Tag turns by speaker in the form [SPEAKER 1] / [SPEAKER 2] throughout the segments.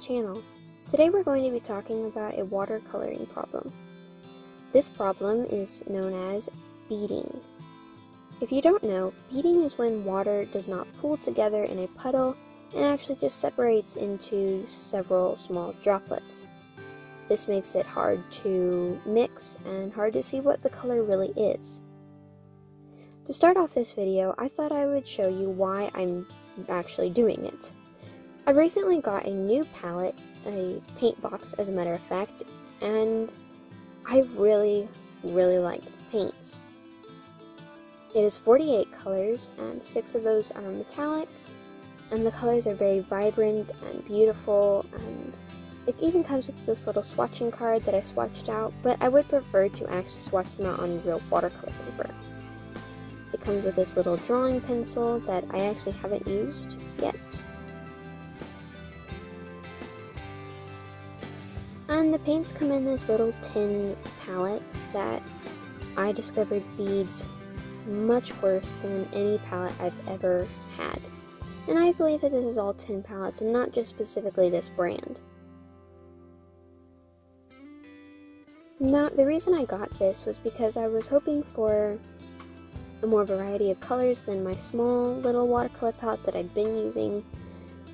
[SPEAKER 1] channel. Today we're going to be talking about a watercoloring problem. This problem is known as beading. If you don't know, beading is when water does not pool together in a puddle and actually just separates into several small droplets. This makes it hard to mix and hard to see what the color really is. To start off this video, I thought I would show you why I'm actually doing it. I recently got a new palette, a paint box as a matter of fact, and I really, really like the paints. It is 48 colors, and 6 of those are metallic, and the colors are very vibrant and beautiful, and it even comes with this little swatching card that I swatched out, but I would prefer to actually swatch them out on real watercolor paper. It comes with this little drawing pencil that I actually haven't used yet. And the paints come in this little tin palette that I discovered beads much worse than any palette I've ever had. And I believe that this is all tin palettes and not just specifically this brand. Now, the reason I got this was because I was hoping for a more variety of colors than my small little watercolor palette that I'd been using,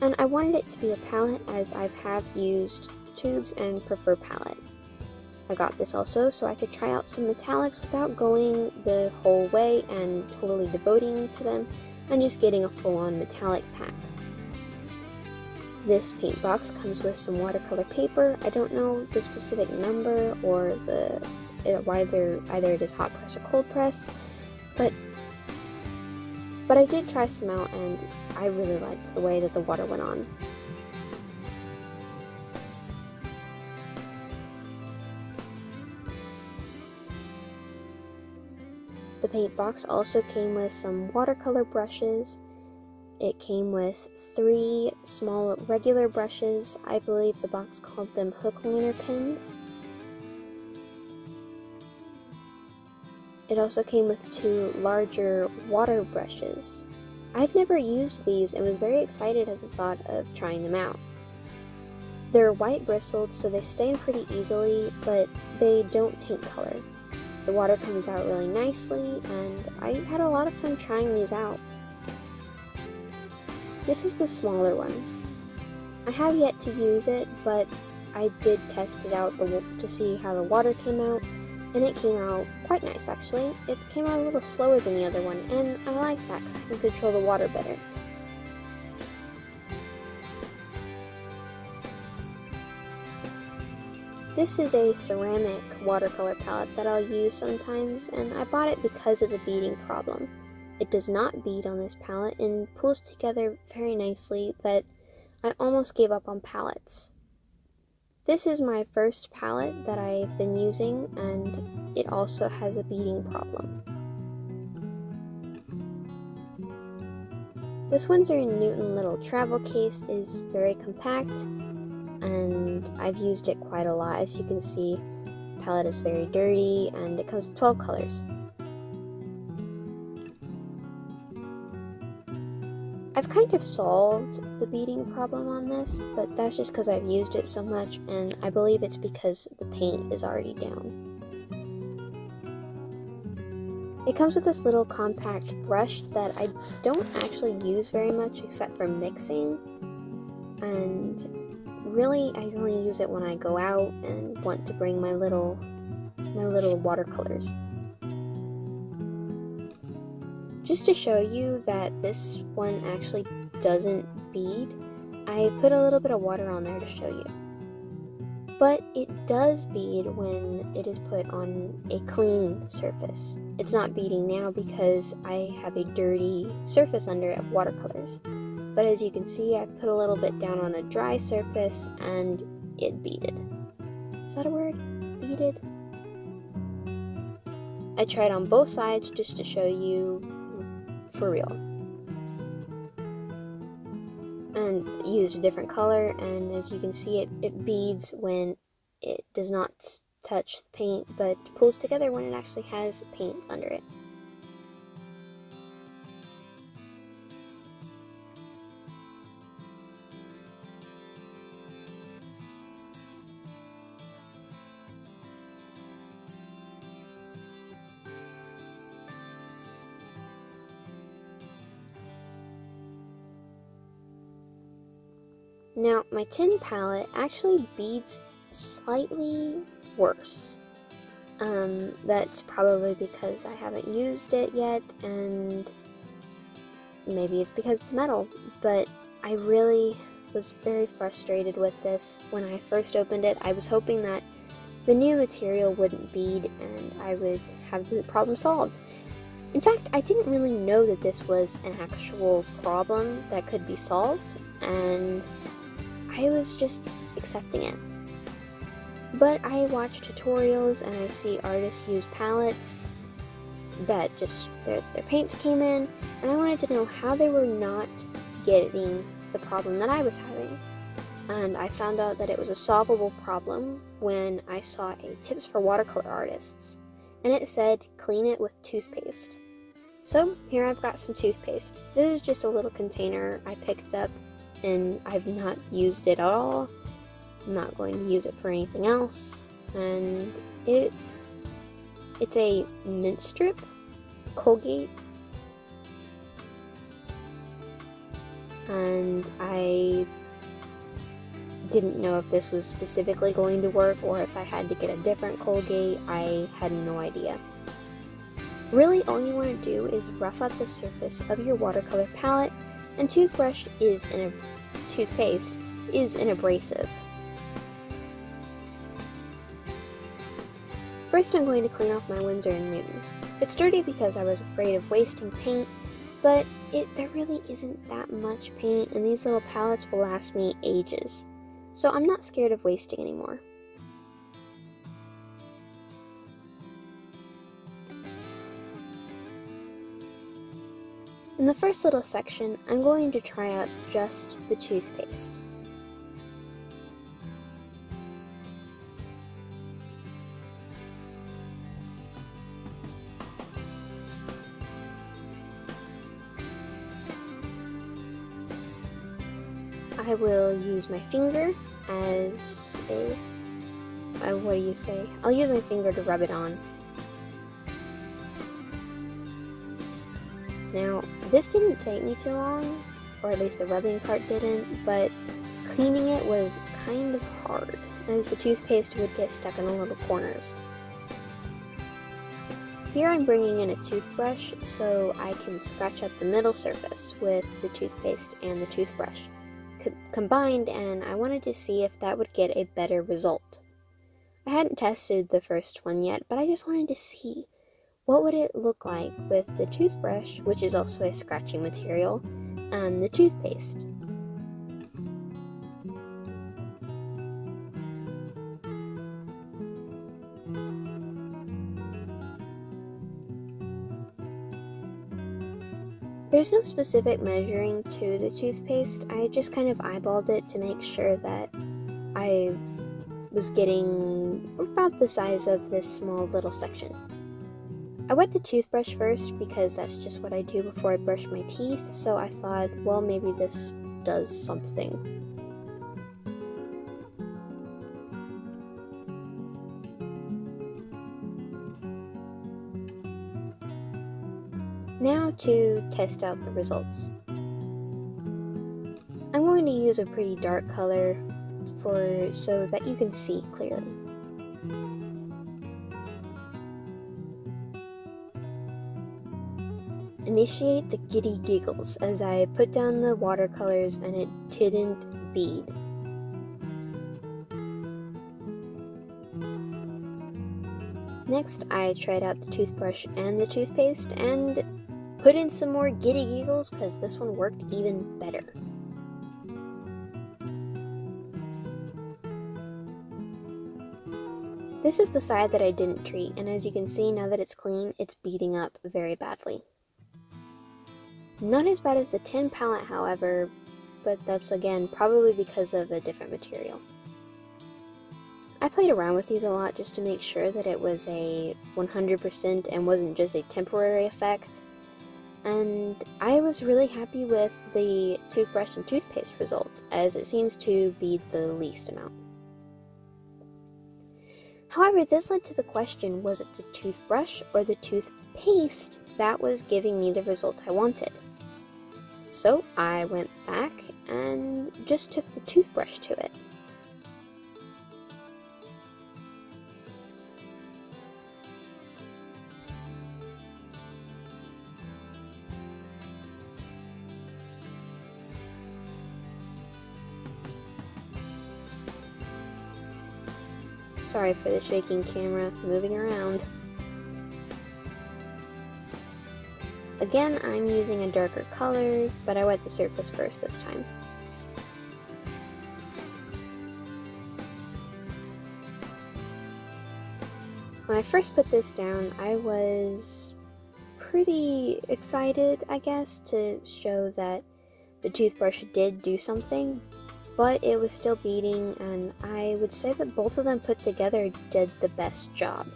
[SPEAKER 1] and I wanted it to be a palette as I have used tubes and prefer palette. I got this also so I could try out some metallics without going the whole way and totally devoting to them and just getting a full-on metallic pack. This paint box comes with some watercolor paper. I don't know the specific number or the uh, whether either it is hot press or cold press, but but I did try some out and I really liked the way that the water went on. Paint box also came with some watercolor brushes. It came with three small regular brushes. I believe the box called them hook liner pens. It also came with two larger water brushes. I've never used these and was very excited at the thought of trying them out. They're white bristled, so they stain pretty easily, but they don't taint color. The water comes out really nicely, and I had a lot of fun trying these out. This is the smaller one. I have yet to use it, but I did test it out to see how the water came out, and it came out quite nice actually. It came out a little slower than the other one, and I like that because I can control the water better. This is a ceramic watercolor palette that I'll use sometimes, and I bought it because of the beading problem. It does not bead on this palette and pulls together very nicely but I almost gave up on palettes. This is my first palette that I've been using and it also has a beading problem. This Winsor & Newton little travel case is very compact and I've used it quite a lot. As you can see, palette is very dirty and it comes with 12 colors. I've kind of solved the beading problem on this, but that's just because I've used it so much, and I believe it's because the paint is already down. It comes with this little compact brush that I don't actually use very much except for mixing, and really I only use it when I go out and want to bring my little my little watercolors. Just to show you that this one actually doesn't bead, I put a little bit of water on there to show you. But it does bead when it is put on a clean surface. It's not beading now because I have a dirty surface under it of watercolors. But as you can see, I put a little bit down on a dry surface and it beaded. Is that a word? Beaded? I tried on both sides just to show you for real. And used a different color, and as you can see, it, it beads when it does not touch the paint, but pulls together when it actually has paint under it. Now, my tin palette actually beads slightly worse. Um, that's probably because I haven't used it yet, and maybe it's because it's metal, but I really was very frustrated with this when I first opened it. I was hoping that the new material wouldn't bead and I would have the problem solved. In fact, I didn't really know that this was an actual problem that could be solved, and I was just accepting it. But I watch tutorials and I see artists use palettes that just their, their paints came in, and I wanted to know how they were not getting the problem that I was having. And I found out that it was a solvable problem when I saw a tips for watercolor artists, and it said clean it with toothpaste. So here I've got some toothpaste. This is just a little container I picked up and I've not used it at all. I'm not going to use it for anything else. And it it's a mint strip Colgate and I didn't know if this was specifically going to work or if I had to get a different Colgate. I had no idea. Really, all you want to do is rough up the surface of your watercolor palette, and toothbrush is an toothpaste is an abrasive. First, I'm going to clean off my Winsor & Newton. It's dirty because I was afraid of wasting paint, but it there really isn't that much paint, and these little palettes will last me ages. So I'm not scared of wasting anymore. In the first little section, I'm going to try out just the toothpaste. I will use my finger as a, uh, what do you say? I'll use my finger to rub it on. Now, this didn't take me too long, or at least the rubbing part didn't, but cleaning it was kind of hard, as the toothpaste would get stuck in the little corners. Here I'm bringing in a toothbrush so I can scratch up the middle surface with the toothpaste and the toothbrush co- combined, and I wanted to see if that would get a better result. I hadn't tested the first one yet, but I just wanted to see what would it look like with the toothbrush, which is also a scratching material, and the toothpaste. There's no specific measuring to the toothpaste. I just kind of eyeballed it to make sure that I was getting about the size of this small little section. I wet the toothbrush first because that's just what I do before I brush my teeth, so I thought, well, maybe this does something. Now to test out the results. I'm going to use a pretty dark color for so that you can see clearly. Initiate the giddy giggles as I put down the watercolors and it didn't bead. Next, I tried out the toothbrush and the toothpaste and Put in some more giddy giggles because this one worked even better. This is the side that I didn't treat, and as you can see, now that it's clean, it's beading up very badly. Not as bad as the tin palette, however, but that's again probably because of a different material. I played around with these a lot just to make sure that it was a 100% and wasn't just a temporary effect and I was really happy with the toothbrush and toothpaste result, as it seems to be the least amount. However, this led to the question was it the toothbrush or the toothpaste that was giving me the result I wanted? So I went back and just took the toothbrush to it. Sorry for the shaking camera moving around. Again, I'm using a darker color, but I wet the surface first this time. When I first put this down, I was pretty excited, I guess, to show that the toothbrush did do something, but it was still beading, and I would say that both of them put together did the best job.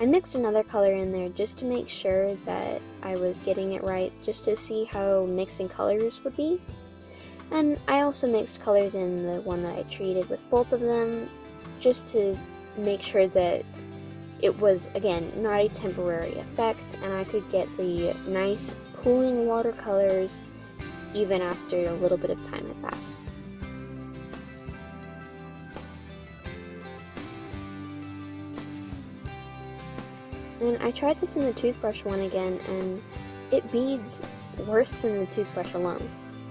[SPEAKER 1] I mixed another color in there just to make sure that I was getting it right, just to see how mixing colors would be. And I also mixed colors in the one that I treated with both of them, just to make sure that it was, again, not a temporary effect, and I could get the nice pooling watercolors even after a little bit of time had passed. And I tried this in the toothbrush one again, and it beads worse than the toothbrush alone.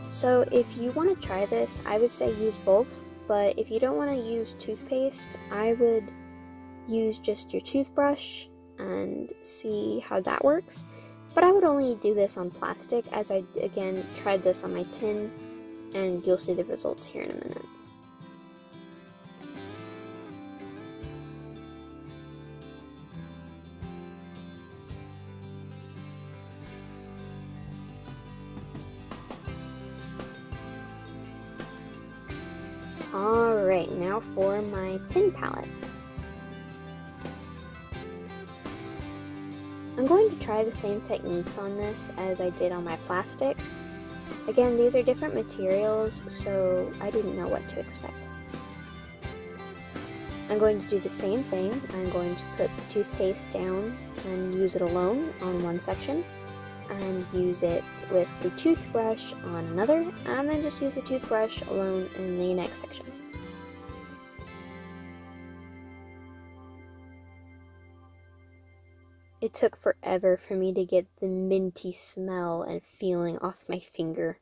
[SPEAKER 1] So if you want to try this, I would say use both, but if you don't want to use toothpaste, I would use just your toothbrush and see how that works. But I would only do this on plastic as I, again, tried this on my tin, and you'll see the results here in a minute. I'm going to try the same techniques on this as I did on my plastic. Again, these are different materials, so I didn't know what to expect. I'm going to do the same thing. I'm going to put the toothpaste down and use it alone on one section, and use it with the toothbrush on another, and then just use the toothbrush alone in the next section. It took forever for me to get the minty smell and feeling off my finger.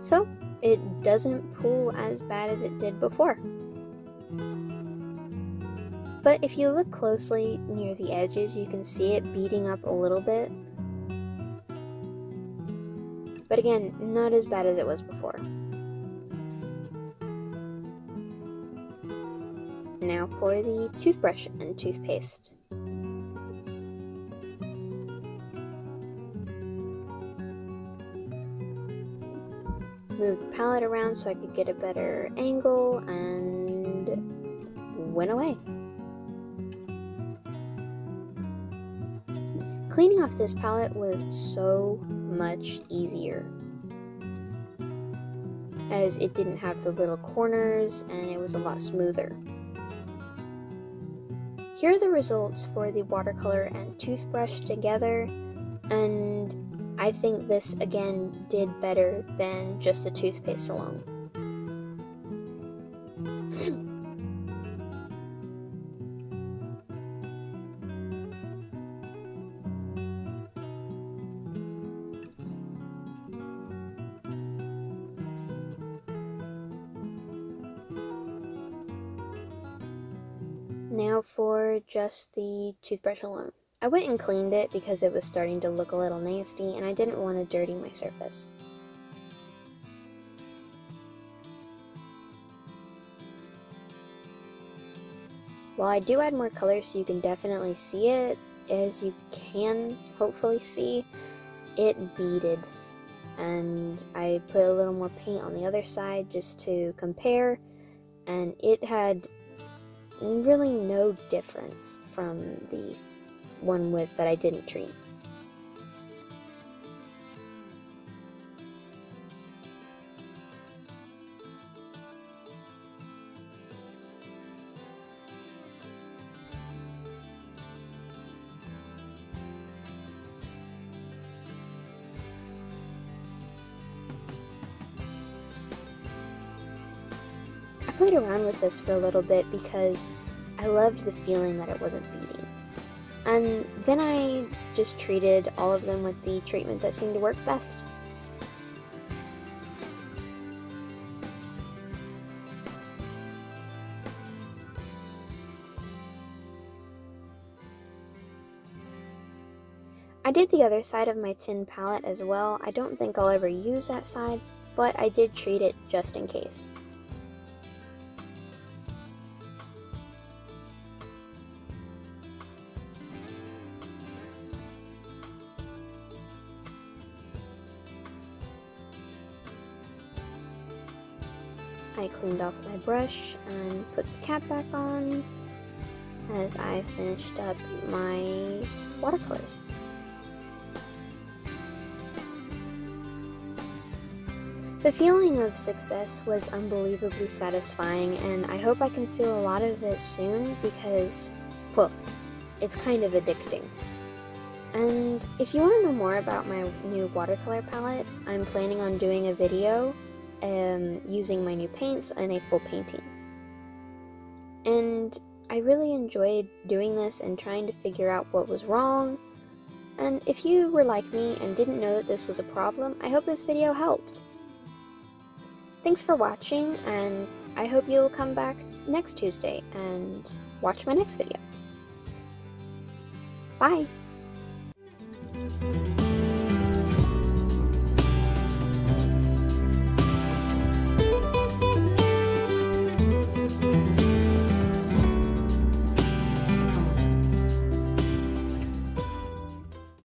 [SPEAKER 1] So, it doesn't pull as bad as it did before. But if you look closely near the edges, you can see it beading up a little bit. But again, not as bad as it was before. Now for the toothbrush and toothpaste. Move the palette around so I could get a better angle and went away. Cleaning off this palette was so much easier as it didn't have the little corners and it was a lot smoother. Here are the results for the watercolor and toothbrush together, and I think this again did better than just the toothpaste alone. Just the toothbrush alone. I went and cleaned it because it was starting to look a little nasty and I didn't want to dirty my surface. While I do add more color so you can definitely see it, as you can hopefully see, it beaded. And I put a little more paint on the other side just to compare, and it had really no difference from the one with that I didn't treat. Played around with this for a little bit because I loved the feeling that it wasn't beading. And then I just treated all of them with the treatment that seemed to work best. I did the other side of my tin palette as well. I don't think I'll ever use that side, but I did treat it just in case. Off my brush and put the cap back on as I finished up my watercolors. The feeling of success was unbelievably satisfying, and I hope I can feel a lot of it soon because, well, it's kind of addicting. And if you want to know more about my new watercolor palette, I'm planning on doing a video um, using my new paints and a full painting. And I really enjoyed doing this and trying to figure out what was wrong. And if you were like me and didn't know that this was a problem, I hope this video helped. Thanks for watching, and I hope you'll come back next Tuesday and watch my next video. Bye!